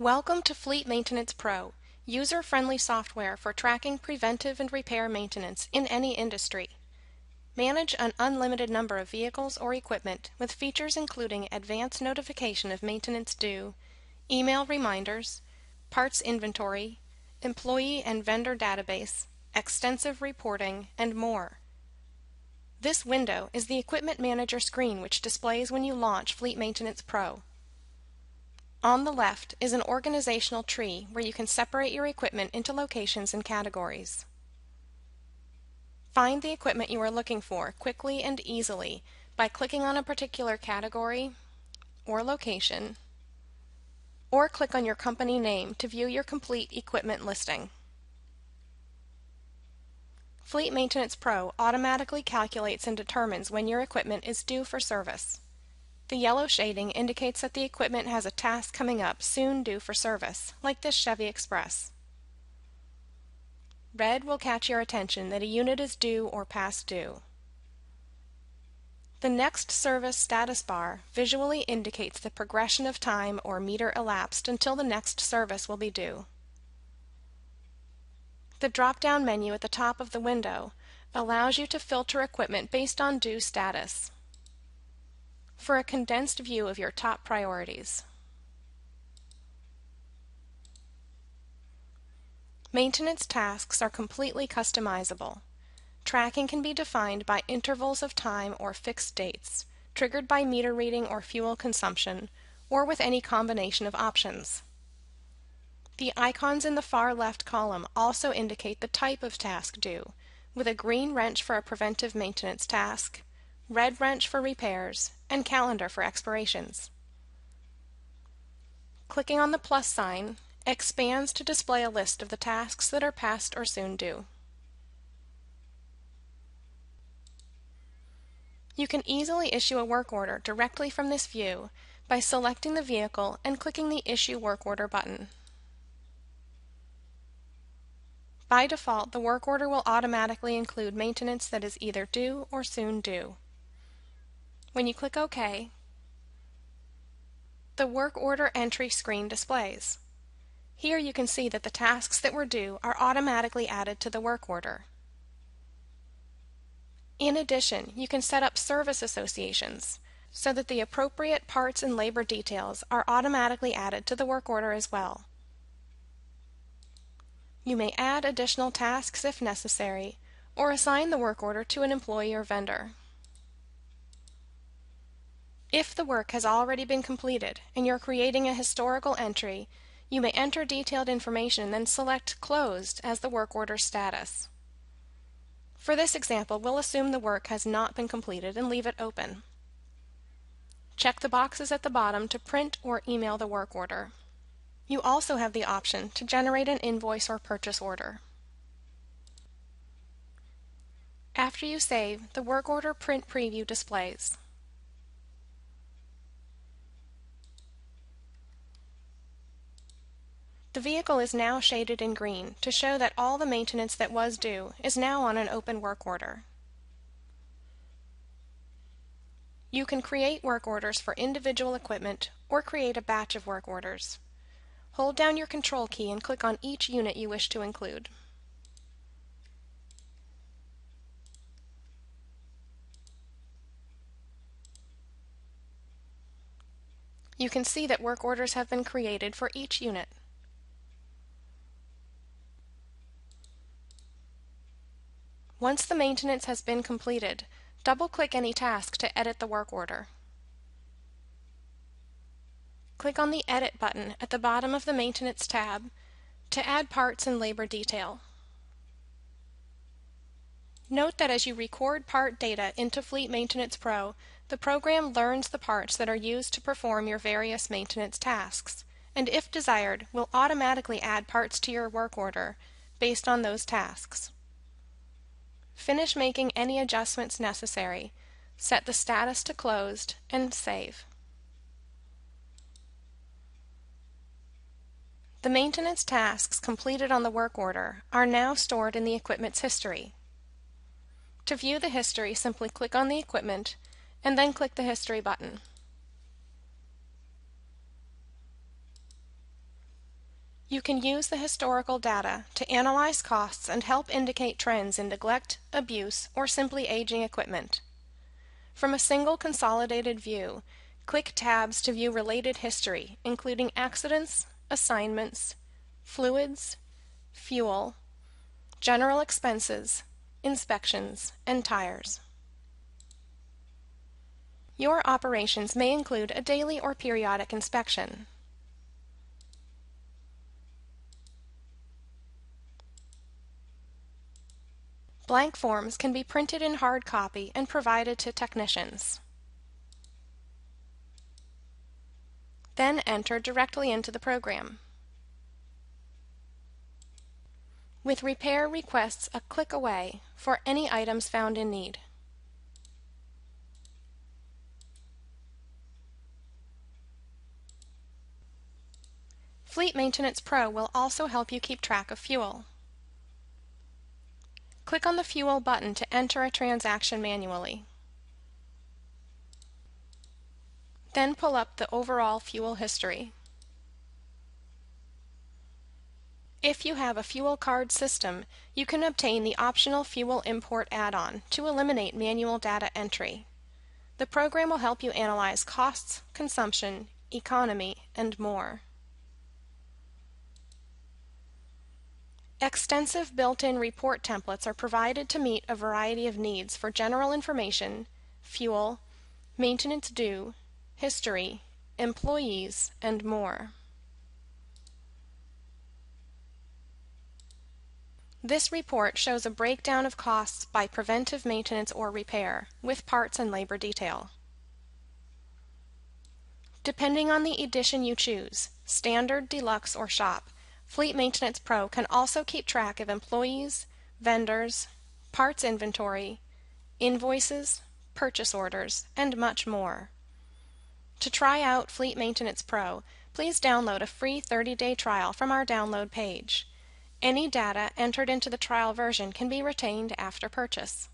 Welcome to Fleet Maintenance Pro, user-friendly software for tracking preventive and repair maintenance in any industry. Manage an unlimited number of vehicles or equipment with features including advanced notification of maintenance due, email reminders, parts inventory, employee and vendor database, extensive reporting, and more. This window is the Equipment Manager screen which displays when you launch Fleet Maintenance Pro. On the left is an organizational tree where you can separate your equipment into locations and categories. Find the equipment you are looking for quickly and easily by clicking on a particular category or location, or click on your company name to view your complete equipment listing. Fleet Maintenance Pro automatically calculates and determines when your equipment is due for service. The yellow shading indicates that the equipment has a task coming up soon due for service, like this Chevy Express. Red will catch your attention that a unit is due or past due. The next service status bar visually indicates the progression of time or meter elapsed until the next service will be due. The drop-down menu at the top of the window allows you to filter equipment based on due status for a condensed view of your top priorities. Maintenance tasks are completely customizable. Tracking can be defined by intervals of time or fixed dates, triggered by meter reading or fuel consumption, or with any combination of options. The icons in the far left column also indicate the type of task due, with a green wrench for a preventive maintenance task, red wrench for repairs, and calendar for expirations. Clicking on the plus sign expands to display a list of the tasks that are past or soon due. You can easily issue a work order directly from this view by selecting the vehicle and clicking the Issue Work Order button. By default, the work order will automatically include maintenance that is either due or soon due. When you click OK, the work order entry screen displays. Here you can see that the tasks that were due are automatically added to the work order. In addition, you can set up service associations so that the appropriate parts and labor details are automatically added to the work order as well. You may add additional tasks if necessary, or assign the work order to an employee or vendor. If the work has already been completed and you're creating a historical entry, you may enter detailed information and then select Closed as the work order status. For this example, we'll assume the work has not been completed and leave it open. Check the boxes at the bottom to print or email the work order. You also have the option to generate an invoice or purchase order. After you save, the work order print preview displays. The vehicle is now shaded in green to show that all the maintenance that was due is now on an open work order. You can create work orders for individual equipment or create a batch of work orders. Hold down your control key and click on each unit you wish to include. You can see that work orders have been created for each unit. Once the maintenance has been completed, double-click any task to edit the work order. Click on the Edit button at the bottom of the Maintenance tab to add parts and labor detail. Note that as you record part data into Fleet Maintenance Pro, the program learns the parts that are used to perform your various maintenance tasks, and if desired, will automatically add parts to your work order based on those tasks. Finish making any adjustments necessary, set the status to closed, and save. The maintenance tasks completed on the work order are now stored in the equipment's history. To view the history, simply click on the equipment and then click the History button. You can use the historical data to analyze costs and help indicate trends in neglect, abuse, or simply aging equipment. From a single consolidated view, click tabs to view related history, including accidents, assignments, fluids, fuel, general expenses, inspections, and tires. Your operations may include a daily or periodic inspection. Blank forms can be printed in hard copy and provided to technicians. Then enter directly into the program. With repair requests a click away for any items found in need. Fleet Maintenance Pro will also help you keep track of fuel. Click on the Fuel button to enter a transaction manually. Then pull up the overall fuel history. If you have a fuel card system, you can obtain the optional Fuel Import add-on to eliminate manual data entry. The program will help you analyze costs, consumption, economy, and more. Extensive built-in report templates are provided to meet a variety of needs for general information, fuel, maintenance due, history, employees, and more. This report shows a breakdown of costs by preventive maintenance or repair, with parts and labor detail. Depending on the edition you choose, standard, deluxe, or shop, Fleet Maintenance Pro can also keep track of employees, vendors, parts inventory, invoices, purchase orders, and much more. To try out Fleet Maintenance Pro, please download a free 30-day trial from our download page. Any data entered into the trial version can be retained after purchase.